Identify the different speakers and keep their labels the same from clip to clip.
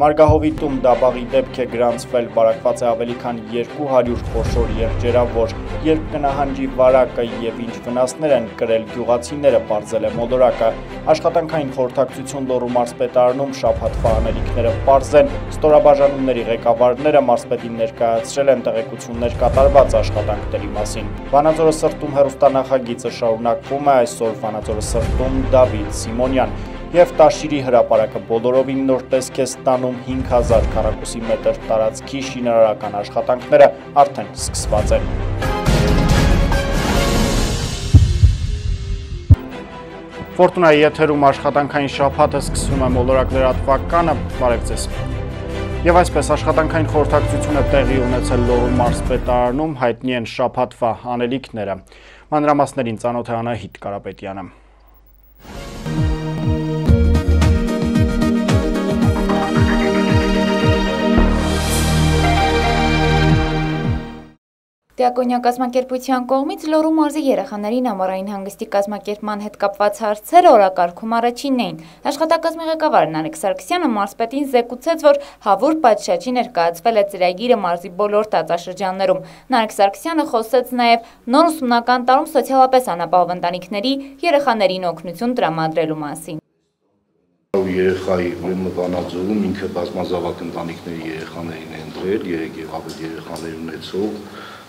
Speaker 1: Մարգահովիտում դաբաղի դեպք է գրանցվել, բարակված է ավելի քան 200 խոշոր եղջերավոր, երբ կնահանջի վարակը եւ ինչ վնասներ են կրել գյուղացիները, բարձել է մոլորակը։ Աշխատանքային խորհրդակցություն Լոռու մարզպետարանում շաբաթվա անելիքները բարձեն, ստորաբաժանումների ղեկավարները մարզպետին ներկայացրել են տեղեկություններ կատարված աշխատանքների մասին։ Վանաձորը սրտում հերոստանախագիծը շարունակվում է այսօր Վանաձորը սրտում Դավիթ Սիմոնյան եւ Տաշիրի հրապարակը բոլորովին նոր տեսք է ստանում 5000 քառակուսի մետր տարածքի շինարարական աշխատանքները արդեն սկսված են։ Ֆորտունայի եթերում աշխատանքային շաբաթը սկսվում է մոլորակ լրատվականը, բարև ձեզ։ Եվ այսպես աշխատանքային խորհրդակցությունը տեղի ունեցել Լոռու մարզպետարանում հայտնի են շաբաթվա անելիքները։ Մանրամասներին ծանոթ է Անահիտ Կարապետյանը։
Speaker 2: Դիակոնյա կազմակերպության կողմից Լոռու մարզի երեխաներին ամառային հանգստի կազմակերպման հետ կապված հարցերը օրակարգում առաջինն էին։ Աշխատակազմի ղեկավար Նարեկ Սարգսյանը մարզպետին զեկուցեց, որ հավուր պատշաճի ներկայացվել է ծրագիրը մարզի բոլոր տածաշրջաններում։ Նարեկ Սարգսյանը խոսեց նաև նոր ուսումնական տարում սոցիալապես անապահով ընտանիքների երեխաներին օգնություն տրամադրելու մասին
Speaker 3: երեխայի ուրեմն Վանաձորում ինքը բազմազավակ ընտանիքների երեխաներին է ընտրել, 3 եւ ավելի երեխաներ ունեցող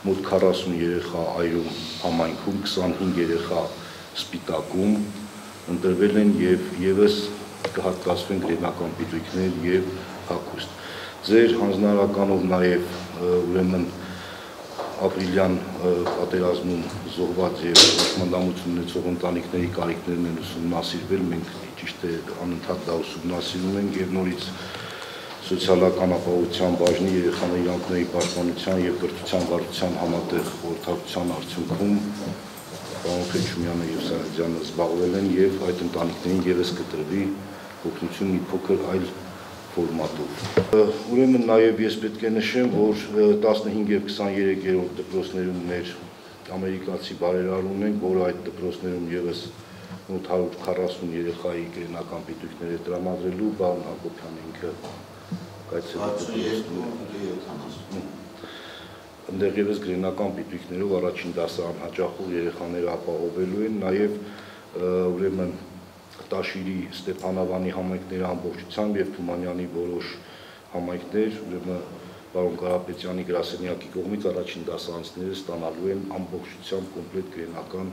Speaker 3: մոտ 40 երեխա այրում համայնքում, 25 երեխա սպիտակում ընտրվել են եւ եւս կհատկացվեն գրեբական պիտույքներ եւ հակուստ։ Ձեր հանձնարարականով նաեւ ուրեմն ապրիլյան պատերազմում զոհված եւ ուսումնամություն ունեցող ընտանիքների կարիքներն են ուսումնասիրվել, մենք ճիշտ է անընդհատ դա ուսումնասիրում ենք եւ նորից սոցիալական ապահովության բաժնի երեխաների պաշտպանության եւ կրթության վարչության համատեղ խորհրդակցության արդյունքում պարոն Քեչումյանը եւ Սարաջյանը զբաղվել են եւ այդ ընտանիքներին եւս կտրվի օգնություն մի փոքր այլ ֆորմատով։ Ուրեմն նաև ես պետք է նշեմ, որ 15 եւ 23-րդ դպրոցներում մեր ամերիկացի բարերար ունենք, որը այդ դպրոցներում եւս մոտ 140 երեխայի կրինական պիտույքներ է տրամադրելու, բան Հակոբյան ինքը Ընդեղ եւս գրենական պիտույքներով առաջին դասարան հաճախող երեխաները ապահովելու են, նաև ուրեմն Տաշիրի Ստեփանավանի համայնքների ամբողջությամբ եւ Թումանյանի որոշ համայնքներ, ուրեմն պարոն Կարապետյանի գրասենյակի կողմից առաջին դասարանցիները ստանալու են ամբողջությամբ կոմպլետ գրենական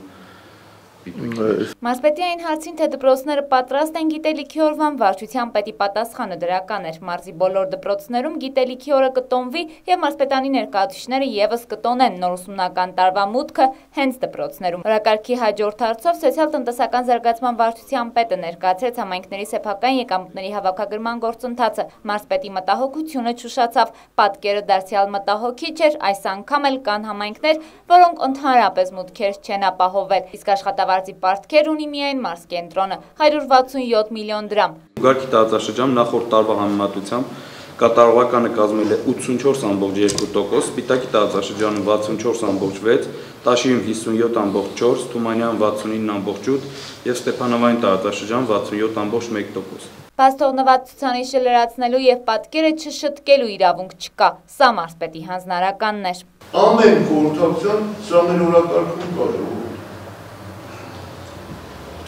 Speaker 2: Մարզպետի այն հարցին, թե դպրոցները պատրաստ են գիտելիքի օրվան վարչության պետի պատասխանը դրական էր։ Մարզի բոլոր դպրոցներում գիտելիքի օրը կտոնվի եւ մարզպետանի ներկայացուցիչները եւս կտոնեն նոր ուսումնական տարվա մուտքը հենց դպրոցներում։ Օրակարգի հաջորդ հարցով սոցիալ-տնտեսական զարգացման վարչության պետը ներկայացրեց համայնքների սեփական եկամուտների հավաքագրման գործընթացը։ Մարզպետի մտահոգությունը ճուշացավ։ Պատկերը դարձյալ մտահոգիչ էր, այս անգամ էլ կան համայնքներ, որոնք ընդհանրապես մուտքեր չեն ապահովել։ Իսկ աշխատավար տարածի պարտքեր ունի միայն Մարս կենտրոնը 167 միլիոն դրամ։
Speaker 4: Ուղարկի տարածաշրջան նախորդ տարվա համեմատությամբ կատարողականը կազմել է 84.2%, Սպիտակի տարածաշրջանում 64.6, Տաշիրում 57.4, Թումանյան 69.8 եւ Ստեփանավային տարածաշրջան 67.1%։
Speaker 2: Բաստողնված ցուցանիշը լրացնելու եւ պատկերը չշտկելու իրավունք չկա։ Սա մարզպետի հանձնարարականն էր։
Speaker 5: Ամեն խորհրդակցության սա մեր օրակարգում կա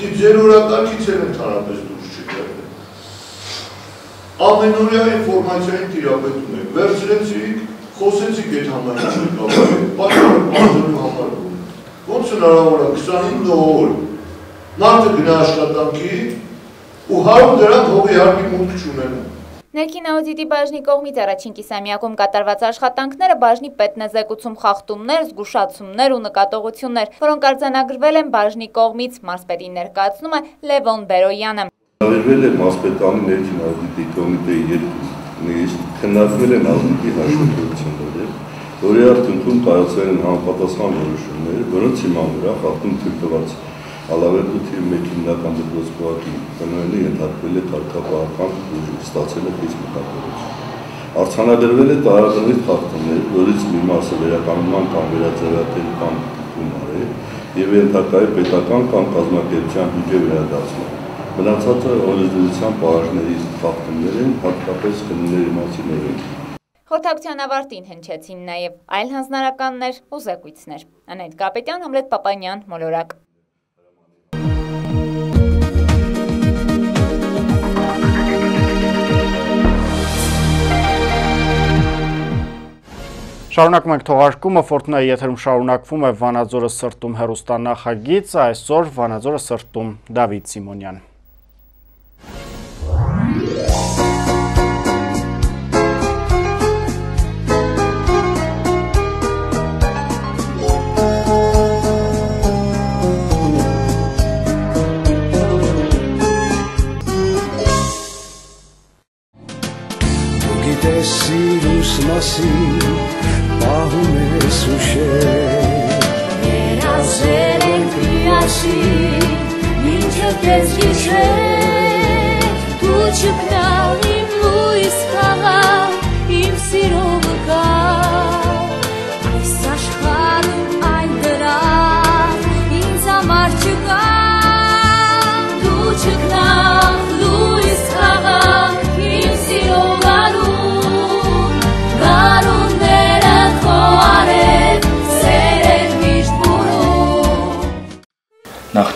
Speaker 5: Դիք ձեր օրակարգից էլ ընդհանրապես դուրս չգրել։ Ամենօրյա ինֆորմացիային տիրապետում եք, վերցրեցիք, խոսեցիք այդ համայնքի կապը, պատճառը բարձրելու համար ոնց հնարավոր է 25 օր մարդը գնա աշխատանքի ու 100 դրամ հողի հարկի մուտք չունենա
Speaker 2: Ներքին աուդիտի բաժնի կողմից առաջին կիսամյակում կատարված աշխատանքները բաժնի պետն է զեկուցում խախտումներ, զգուշացումներ ու նկատողություններ, որոնք արձանագրվել են բաժնի կողմից, մարսպետին ներկայացնում է Լևոն Բերոյանը։
Speaker 3: Հրավիրվել է մարսպետանի ներքին աուդիտի կոմիտեի երկու քննարկվել են աուդիտի հաշվետվությունները, որի արդյունքում կայացվել են համապատասխան որոշումներ, որոնց հիման վրա խախտում թույլ տված Ալավերդու թիվ 1 հիմնական դպրոց փոխակի տնօրենը ենթարկվել է կարգապահական ուժի, ստացել է խիստ մտավորություն։ Արցանագրվել է տարածքների խախտումներ, որից մի մասը վերականգնման կամ վերաձևատվական գումար է եւ ենթակայ պետական կամ կազմակերպության բյուջե վերադարձման։ Մնացածը օրենսդրության պահանջների խախտումներ են, հատկապես խմիների մասին օրենքի։
Speaker 2: Խորհրդակցության ավարտին հնչեցին նաև այլ հանձնարարականներ ու զեկույցներ։ Անետ Կապետյան, Համլետ Պապանյան, Մոլորակ։
Speaker 1: Շարունակում ենք թողարկումը, Ֆորտնայի եթերում շարունակվում է Վանաձորը սրտում հերուստան նախագիծ, այսօր Վանաձորը սրտում Դավիթ Սիմոնյան։
Speaker 6: Գիտես սիրուս մասին պահում ես ուշեր
Speaker 7: Երազել ենք միասին մինչև քեզ գիշեր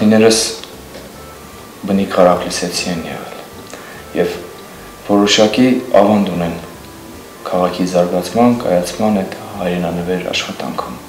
Speaker 8: նախնիներս բնիկ հարակլիսեցի են եղել եւ որոշակի ավանդ ունեն քաղաքի զարգացման, կայացման այդ հայրենանվեր աշխատանքում։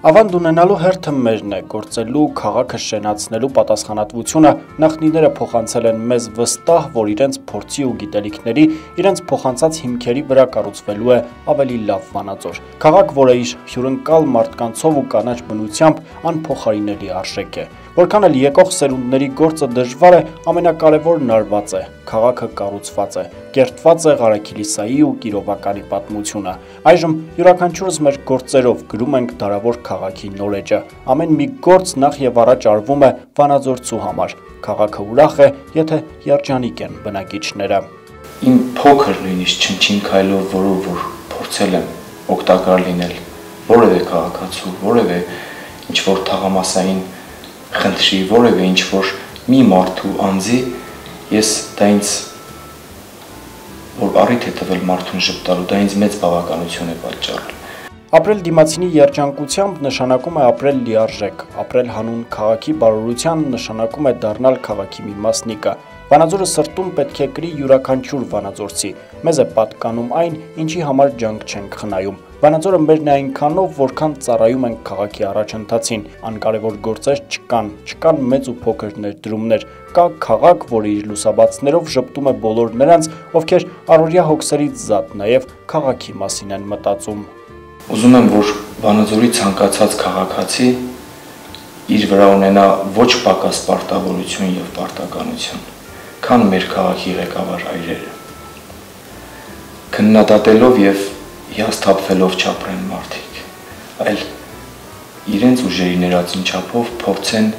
Speaker 1: Ավանդ ունենալու հերթը մերն է, գործելու, քաղաքը շենացնելու պատասխանատվությունը նախնիները փոխանցել են մեզ վստահ, որ իրենց փորձի ու գիտելիքների, իրենց փոխանցած հիմքերի վրա կառուցվելու է ավելի լավ Վանաձոր։ Քաղաք, որը իր հյուրընկալ մարդկանցով ու կանաչ բնությամբ անփոխարինելի արժեք է։ Որքան էլ եկող սերունդների գործը դժվար է, ամենակարևորն արված է։ Քաղաքը կառուցված է, կերտված է Ղարաքիլիսայի ու Կիրովականի պատմությունը։ Այժմ յուրաքանչյուրս մեր գործերով գրում ենք դարավոր քաղաքի նորեջը։ Ամեն մի գործ նախ եւ առաջ արվում է Վանաձորցու համար։ Քաղաքը ուրախ է, եթե երջանիկ են բնակիչները։
Speaker 8: Իմ փոքր նույնիսկ չնչին քայլով, որով որ փորձել եմ օգտակար լինել որևէ քաղաքացու, որևէ ինչ որ թաղամասային խնդրի, որևէ ինչ որ մի մարդու անձի, ես դա ինձ որ առիթ է տվել մարդուն ճպտալու, դա ինձ մեծ բավականություն է պատճառել։
Speaker 1: Ապրել դիմացինի երջանկությամբ նշանակում է ապրել լիարժեք, ապրել հանուն քաղաքի բարօրության նշանակում է դառնալ քաղաքի մի մասնիկը։ Վանաձորը սրտում պետք է կրի յուրաքանչյուր վանաձորցի։ Մեզ է պատկանում այն, ինչի համար ջանք չենք խնայում։ Վանաձորը մերն է այնքանով, որքան ծառայում ենք քաղաքի առաջընթացին։ Անկարևոր գործեր չկան, չկան մեծ ու փոքր ներդրումներ։ Կա քաղաք, որը իր լուսաբացներով շփտում է բոլոր նրանց, ովքեր առօրյա հոգսերից զատ նաև քաղաքի մասին են մտածում։
Speaker 8: Ուզում եմ, որ Վանաձորի ցանկացած քաղաքացի իր վրա ունենա ոչ պակաս պարտավորություն եւ պարտականություն, քան մեր քաղաքի ղեկավար այրերը։ Քննադատելով եւ հիասթափվելով չապրեն մարդիկ, այլ իրենց ուժերի ներածին չափով փորձեն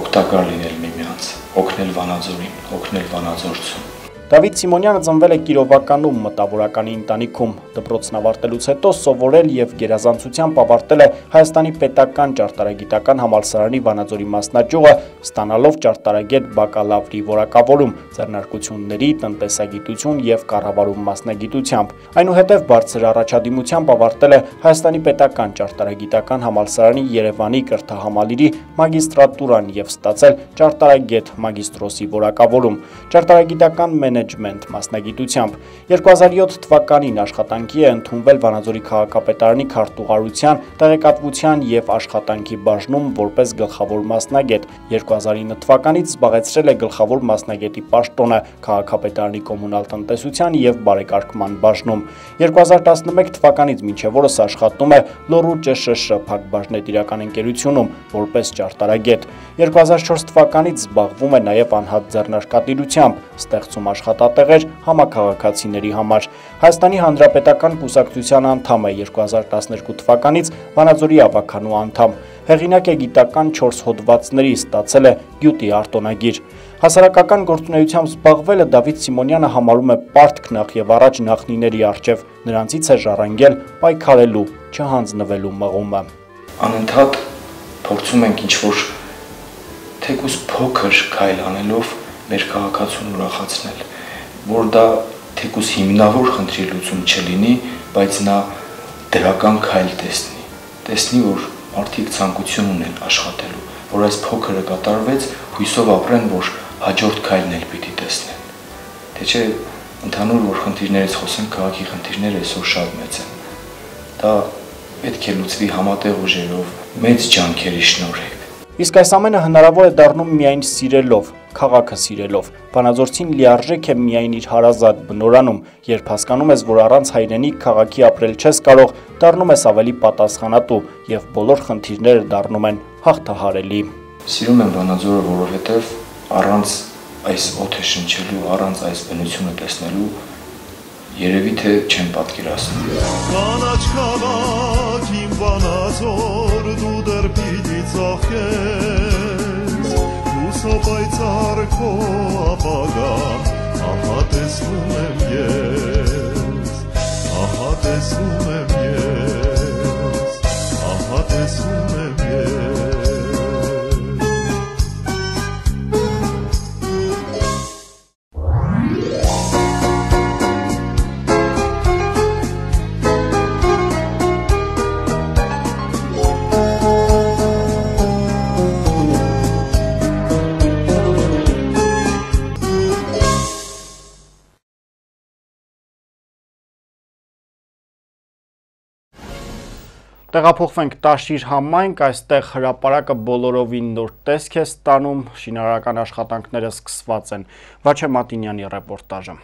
Speaker 8: օգտակար լինել միմյանց, օգնել Վանաձորին, օգնել Վանաձորցուն։
Speaker 1: Դավիթ Սիմոնյանը ծնվել է Կիրովականում մտավորականի ընտանիքում։ Դպրոցն ավարտելուց հետո սովորել եւ գերազանցությամբ ավարտել է Հայաստանի Պետական ճարտարագիտական համալսարանի Վանաձորի մասնաճյուղը, ստանալով ճարտարագետ բակալավրի որակավորում, ձեռնարկությունների, տնտեսագիտություն եւ կառավարում մասնագիտությամբ։ Այնուհետև բարձր առաջադիմությամբ ավարտել է Հայաստանի Պետական ճարտարագիտական համալսարանի Երևանի կրթահամալիրի մագիստրատուրան եւ ստացել ճարտարագետ մագիստրոսի որակավորում։ Ճարտարագիտական մենեջմենտ մասնագիտությամբ 2007 թվականին աշխատանքի է ընդունվել Վանաձորի քաղաքապետարանի քարտուղարության, տեղեկատվության եւ աշխատանքի բաժնում որպես գլխավոր մասնագետ։ 2009 թվականից զբաղեցրել է գլխավոր մասնագետի պաշտոնը քաղաքապետարանի կոմունալ տնտեսության եւ բարեկարգման բաժնում։ 2011 թվականից մինչև օրս աշխատում է Լոռու ՃՇՇ փակbaşնետիրական ընկերությունում որպես ճարտարագետ։ 2004 թվականից զբաղվում է նաև անհատ ձեռնարկատիրությամբ, ստեղծում աշխատատեղեր համակարգացիների համար։ Հայաստանի Հանրապետական կուսակցության անդամ է 2012 թվականից Վանաձորի ավականու անդամ։ Հեղինակ է գիտական 4 հոդվածների, ստացել է գյուտի արտոնագիր։ Հասարակական գործունեությամբ զբաղվելը Դավիթ Սիմոնյանը համարում է պարտք նախ եւ առաջ նախնիների արչեւ, նրանցից է ժառանգել պայքարելու, չհանձնվելու մղումը։
Speaker 8: Անընդհատ փորձում ենք ինչ-որ թեկուս փոքր քայլ անելով մեր քաղաքացուն ուրախացնել, որ դա թեկուս հիմնավոր խնդրի լուծում չլինի, բայց նա դրական քայլ տեսնի։ Տեսնի, որ մարդիկ ցանկություն ունեն աշխատելու, որ այս փոքրը կատարվեց, հույսով ապրեն, որ հաջորդ քայլն էլ պիտի տեսնեն։ Թե չէ ընդհանուր որ խնդիրներից խոսենք, քաղաքի խնդիրները այսօր շատ մեծ են։ Դա պետք է լուծվի համատեղ ուժերով, մեծ ջանքերի շնորհիվ։
Speaker 1: Իսկ այս ամենը հնարավոր է դառնում միայն սիրելով, քաղաքը սիրելով։ Վանաձորցին լիարժեք է միայն իր հարազատ բնորանում, երբ հասկանում ես, որ առանց հայրենիք քաղաքի ապրել չես կարող, դառնում ես ավելի պատասխանատու եւ բոլոր խնդիրները դառնում են հաղթահարելի։
Speaker 8: Սիրում եմ Վանաձորը, որովհետեւ առանց այս օդը շնչելու, առանց այս բնությունը տեսնելու երևի թե չեմ պատկերացնում։
Speaker 9: Կանաչ քաղաք իմ Վանաձոր դու դեռ պիտի ծախես Դու պայծառ քո ապագան ահա տեսնում եմ ես ահա տեսնում եմ ես ահա տեսնում
Speaker 1: Տեղափոխվենք Տաշիր համայնք, այստեղ հրապարակը բոլորովին նոր տեսք է ստանում, շինարարական աշխատանքները սկսված են։ Վաչե Մատինյանի ռեպորտաժը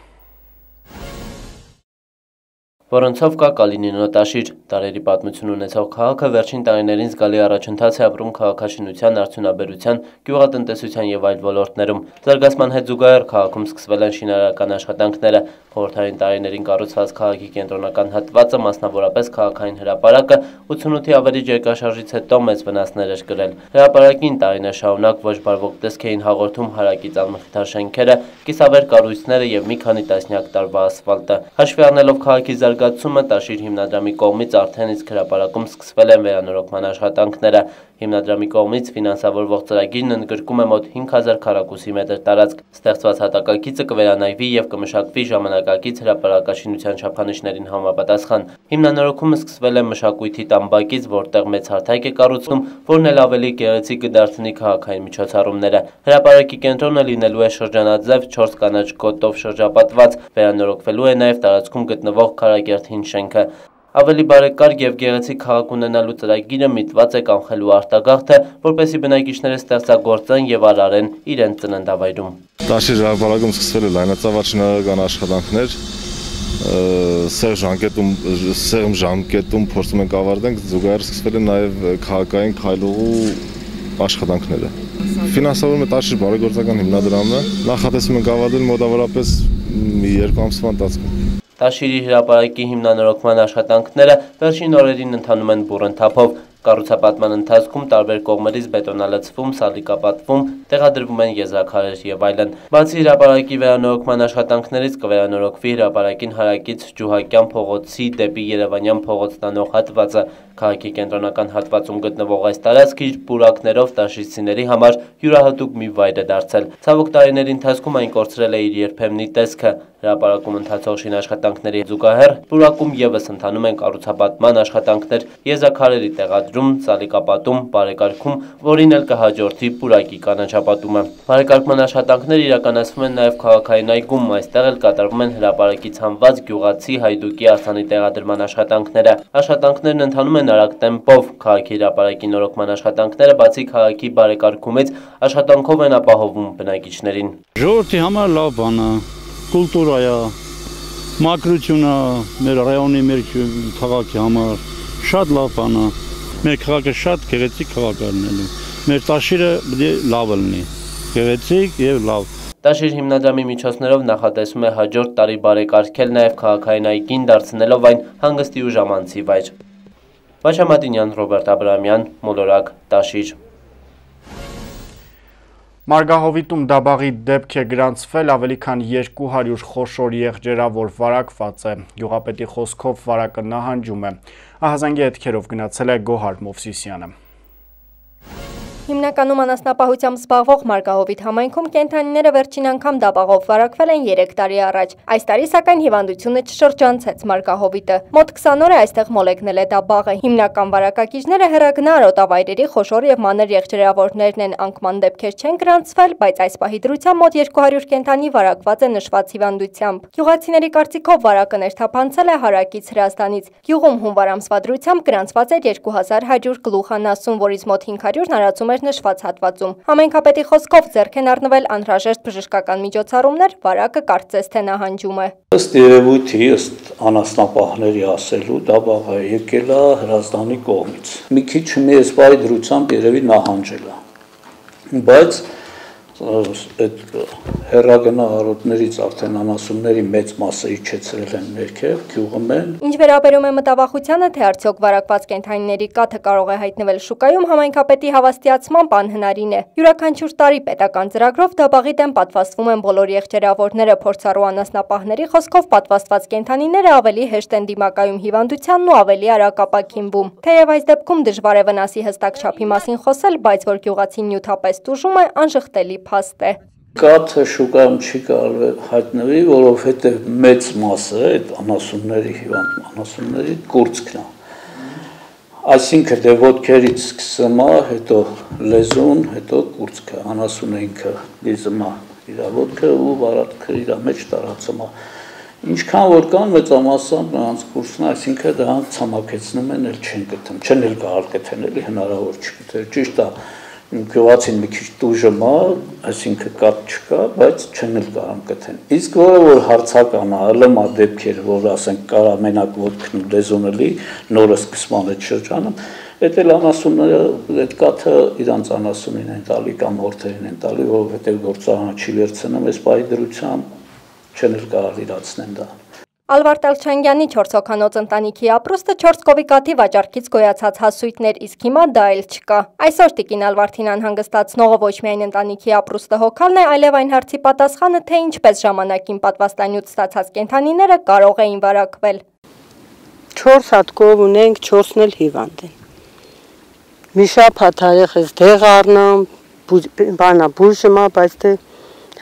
Speaker 10: որոնցով կա Կալինինո տաշիր։ Տարերի պատմություն ունեցող քաղաքը վերջին տարիներին զգալի առաջընթաց է ապրում քաղաքաշինության, արդյունաբերության, գյուղատնտեսության եւ այլ ոլորտներում։ Զարգացման հետ զուգահեռ քաղաքում սկսվել են շինարարական աշխատանքները։ Խորհրդային տարիներին կառուցված քաղաքի կենտրոնական հատվածը, մասնավորապես քաղաքային հրապարակը 88-ի ավելի երկրաշարժից հետո մեծ վնասներ էր կրել։ Հրապարակին տարիներ շարունակ ոչ բարվոք տեսք էին հաղորդում հարակից անմխիթար շենքերը, կիսավեր կառույցները եւ մի քանի տասնյակ տարվա ասֆալտը։ Հաշվի առնելով քաղաքի զարգացումը Տաշիր հիմնադրամի կողմից արդեն իսկ հրապարակում սկսվել են վերանորոգման աշխատանքները։ Հիմնադրամի կողմից ֆինանսավորվող ծրագիրն ընդգրկում է մոտ 5000 քառակուսի մետր տարածք։ Ստեղծված հատակագիծը կվերանայվի եւ կմշակվի ժամանակակից հրապարակաշինության չափանիշներին համապատասխան։ Հիմնանորոգումը սկսվել է մշակույթի տամբակից, որտեղ մեծ հարթակ է կառուցվում, որն էլ ավելի գեղեցիկ կդարձնի քաղաքային միջոցառումները։ Հրապարակի կենտրոնը լինելու է շրջանաձև 4 կանաչ գոտով շրջապատված, վերանորոգվելու է նաեւ տարածքում գտնվող Քարակերտ հին շենքը։ Ավելի բարեկարգ եւ գեղեցիկ քաղաք ունենալու ծրագիրը միտված է կանխելու արտագաղթը, որպեսի բնակիչները ստեղծագործեն եւ արարեն իրենց ծննդավայրում։
Speaker 11: Տաշիր հրապարակում սկսվել է լայնածավալ շինարարական աշխատանքներ, սեղ ժամկետում սեղմ ժամկետում փորձում ենք ավարտենք, զուգահեռ սկսվել է նաև քաղաքային քայլողու աշխատանքները։ Ֆինանսավորում է Տաշիր բարեգործական հիմնադրամը, նախատեսում ենք ավարտել մոտավորապես 2 ամսվա ընթացքում։
Speaker 10: Տաշիրի հրապարակի հիմնանորոգման աշխատանքները վերջին օրերին ընթանում են բուռն թափով, Կառուցապատման ընթացքում տարբեր կողմերից բետոնալցվում, սալիկապատվում, տեղադրվում են եզրաքարեր եւ այլն։ Բացի հրապարակի վերանորոգման աշխատանքներից կվերանորոգվի հրապարակին հարակից Ջուհակյան փողոցի դեպի Երևանյան փողոց տանող հատվածը։ Քաղաքի կենտրոնական հատվածում գտնվող այս տարածքը իր պուրակներով տաշիցիների համար յուրահատուկ մի վայր է դարձել։ Ցավոք տարիների ընթացքում այն կորցրել է իր երբեմնի տեսքը։ Հրապարակում ընթացող շինաշխատանքների զուգահեռ պուրակում եւս ընթանում են կառուցապատման աշխատանքներ, եզրաքարերի տեղադրում արտադրում, սալիկապատում, բարեկարգում, որին էլ կհաջորդի պուրակի կանաչապատումը։ Բարեկարգման աշխատանքներ իրականացվում են նաև քաղաքային այգում, այստեղ էլ կատարվում են հրապարակից հանված գյուղացի հայդուկի արտանի տեղադրման աշխատանքները։ Աշխատանքներն ընթանում են արագ տեմպով, քաղաքի հրապարակի նորոգման աշխատանքները բացի քաղաքի բարեկարգումից աշխատանքով են ապահովում բնակիչներին։
Speaker 12: Ժողովրդի համար լավ բան է, կուլտուրա է, մակրությունը մեր ռայոնի, մեր քաղաքի համար շատ լավ բան է մեր քաղաքը շատ գեղեցիկ քաղաք առնելու։ Մեր տաշիրը պետք է լավ լինի, գեղեցիկ եւ լավ։
Speaker 10: Տաշիր հիմնադրամի միջոցներով նախատեսում է հաջորդ տարի բարեկարգել նաև քաղաքային այգին դարձնելով այն հանգստի ու ժամանցի վայր։ Վաչամատինյան Ռոբերտ Աբրամյան, Մոլորակ, Տաշիր։
Speaker 1: Մարգահովիտում դաբաղի դեպք է գրանցվել ավելի քան 200 խոշոր եղջերավոր վարակված է։ Գյուղապետի խոսքով վարակը նահանջում է։ Ահազանգի հետքերով գնացել է Գոհար Մովսիսյանը։
Speaker 13: Հիմնականում անասնապահությամբ զբաղվող Մարգահովիտ համայնքում կենթանիները վերջին անգամ դապաղով վարակվել են 3 տարի առաջ։ Այս տարի սակայն հիվանդությունը չշրջանցեց Մարգահովիտը։ Մոտ 20 օր է այստեղ մոլեգնել է դաբաղը։ Հիմնական վարակակիցները հերագնա արոտավայրերի խոշոր եւ մանր եղջերավորներն են, անկման դեպքեր չեն գրանցվել, բայց այս պահի դրությամբ մոտ 200 կենթանի վարակված է նշված հիվանդությամբ։ Գյուղացիների կարծիքով վարակը ներթափանցել է հարակից Հրազդանից։ Գյուղում հունվար ամսվա դրությամբ գրանցված էր 2100 գլուխ անասուն, որից մոտ 500 նարածում էր նշված հատվածում։ Համայնքապետի խոսքով ձեռք են առնվել անհրաժեշտ բժշկական միջոցառումներ, վարակը կարծես թե նահանջում է։
Speaker 14: Ըստ երևույթի, ըստ անասնապահների ասելու, դա բաղ է եկել է Հրազդանի կողմից։ Մի քիչ մի էս բայ դրությամբ երևի նահանջել է։ Բայց այդ հերագնա արոտներից արդեն անասունների մեծ մասը իջեցրել են ներքև, գյուղում են։
Speaker 13: Ինչ վերաբերում է մտավախությանը, թե արդյոք վարակված կենթանիների կաթը կարող է հայտնվել շուկայում, համայնքապետի հավաստիացմամբ անհնարին է։ Յուրաքանչյուր տարի պետական ծրագրով դաբաղի դեմ պատվաստվում են բոլոր եղջերավորները, փորձառու անասնապահների խոսքով պատվաստված կենթանիները ավելի հեշտ են դիմակայում հիվանդությանն ու ավելի արագ ապակինվում։ Թեև այս դեպքում դժվար է վնասի հստակ չափի մասին խոսել, բայց որ գյուղացին նյութապես տուժում է, անժխտելի փաստ է։
Speaker 14: Կաթը շուկայում չի կարելի հայտնվի, որովհետև մեծ մասը այդ անասունների հիվանդ անասունների կուրծքն է։ Այսինքն դե ոտքերից սկսում է, հետո լեզուն, հետո կուրծքը, անասունը ինքը լիզում է իր ոտքը ու վարատքը իր մեջ տարածում է։ Ինչքան որ կան մեծամասամբ նրանց կուրսն, այսինքն դրանք ցամաքեցնում են, էլ չեն գտնում, չեն էլ կարող գտնել, հնարավոր չգտել։ Ճիշտ է, գյուղացին մի քիչ տուժում է, այսինքն կապ չկա, բայց չեն էլ կարող գտեն։ Իսկ որը որ հարցական է, ըլմա դեպքեր, որ ասենք կարա մենակ ոտքն ու լեզունը լի, նորը սկսման այդ շրջանում, Այդ էլ անասունները, այդ կաթը իրանց անասունին են տալի կամ հորթերին են տալի, որովհետև գործարանը չի վերցնում, այս պահի դրությամբ չեն էլ կարող իրացնեն դա։
Speaker 13: Ալվար Տելչանգյանի 4 հոգանոց ընտանիքի ապրուստը 4 կովիկաթի վաճառքից գոյացած հասույթներ, իսկ հիմա դա էլ չկա։ Այսօր Տիկին Ալվարդին անհանգստացնողը ոչ միայն ընտանիքի ապրուստը հոգալն է, այլև այն հարցի պատասխանը, թե ինչպես ժամանակին պատվաստանյութ ստացած կենթանիները կարող էին վարակվել։
Speaker 15: 4 հատ կով ունենք, 4-ն էլ հիվանդ են։ Մի շաբաթ արեխես դեղ առնամ, բանա բուժումա, բայց դե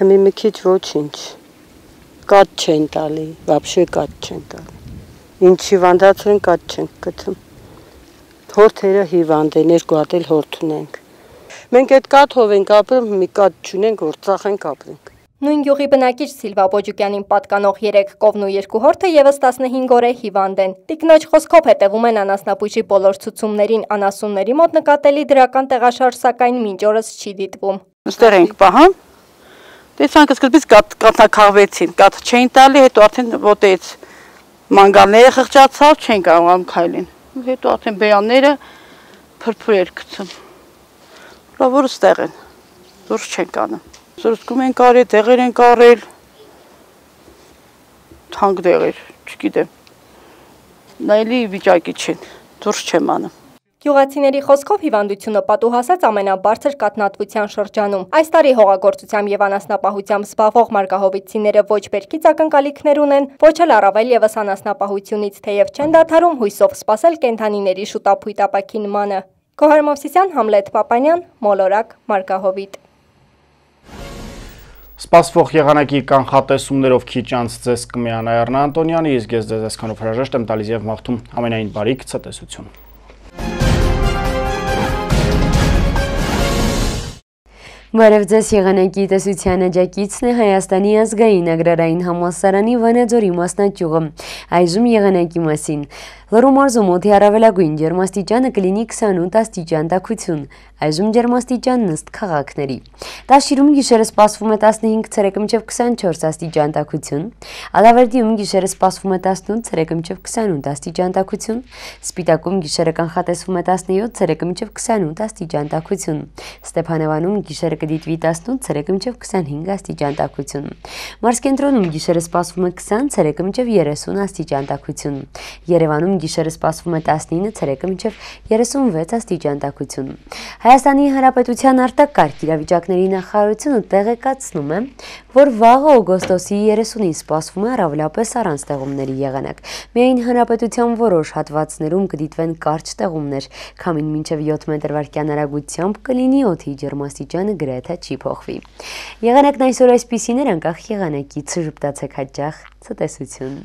Speaker 15: հիմի մի քիչ ոչինչ կատ չեն տալի, բաբշե կատ չեն տալի։ Ինչ հիվանդացրեն կատ չենք գտում։ Հորթերը հիվանդ են, երկու հատ էլ հորթ ունենք։ Մենք այդ կաթով ենք ապրում, մի կաթ չունենք, որ ծախենք ապրենք։
Speaker 13: Նույն յուղի բնակիչ Սիլվա Բոջուկյանին պատկանող 3 կովն ու 2 հորթը եւս 15 օր է հիվանդ են։ Տիկնոջ խոսքով հետևում են անասնապույժի բոլոր ցուցումներին, անասունների մոտ նկատելի դրական տեղաշարժ սակայն մինչ օրս չի դիտվում։
Speaker 15: Այստեղ ենք պահում Տեսանք սկզբից կաթնակաղվեցին, կաթ չէին տալի, հետո արդեն ոտեց մանգալները խղճացավ, չեն կարողանում քայլին։ Հետո արդեն բերանները փրփուր էր գցում։ Լավորը ստեղ են։ Դուրս չեն կանում։ Զրուցքում են կարել, տեղեր են կարել։ Թանկ դեղեր, չգիտեմ։ Նայելի վիճակի չեն։ Դուրս չեմ անում։
Speaker 13: Գյուղացիների խոսքով հիվանդությունը պատուհասած ամենաբարձր կատնատվության շրջանում։ Այս տարի հողագործությամբ եւ անասնապահությամբ զբաղվող մարգահովիցիները ոչ բերքից ակնկալիքներ ունեն, ոչ էլ առավել եւս անասնապահությունից, թեև չեն դադարում հույսով սпасել կենթանիների շուտափույթ ապակինմանը։ Գոհար Մովսիսյան, Համլետ Պապանյան, Մոլորակ, Մարգահովիտ։
Speaker 1: Սպասվող եղանակի կանխատեսումներով քիչ անց ձեզ կմիանա Էռնա Անտոնյանը, իսկ ես ձեզ այսքանով հրաժեշտ եմ տալիս եւ մաղթում ամենայն բարիք ցտեսություն։
Speaker 16: Բարև ձեզ եղանակի տեսության աջակիցն է Հայաստանի ազգային ագրարային համասարանի Վանաձորի մասնաճյուղը։ Այժմ եղանակի մասին։ Լոռու մարզում օդի առավելագույն ջերմաստիճանը կլինի 28 աստիճան տաքություն, այժմ ջերմաստիճանն ըստ քաղաքների։ Տաշիրում գիշերը սպասվում է 15 ցերեկը մինչև 24 աստիճան տաքություն, Ալավերդիում գիշերը սպասվում է 18 ցերեկը մինչև 28 աստիճան տաքություն, Սպիտակում գիշերը կանխատեսվում է 17 ցերեկը մինչև 28 աստիճան տաքություն, Ստեփանավանում գիշերը կդիտվի 18 ցերեկը մինչև 25 աստիճան տաքություն, Մարսկենտրոնում գիշերը սպասվում է 20 ցերեկը մինչև 30 աստիճան տաքություն, Երևանում գիշերը սպասվում է 19, ցերեկը մինչև 36 աստիճան տաքություն։ Հայաստանի Հանրապետության արտակարգ իրավիճակների նախարարությունը տեղեկացնում է, որ վաղը օգոստոսի 30-ին սպասվում է առավելապես առանց տեղումների եղանակ։ Միայն հանրապետության որոշ հատվածներում կդիտվեն կարճ տեղումներ, քամին մինչև 7 մետր վարկյան արագությամբ կլինի օդի ջերմաստիճանը գրեթե չի փոխվի։ Եղանակն այսօր այսպիսին էր անկախ եղանակից ժպտացեք հաճախ ցտեսություն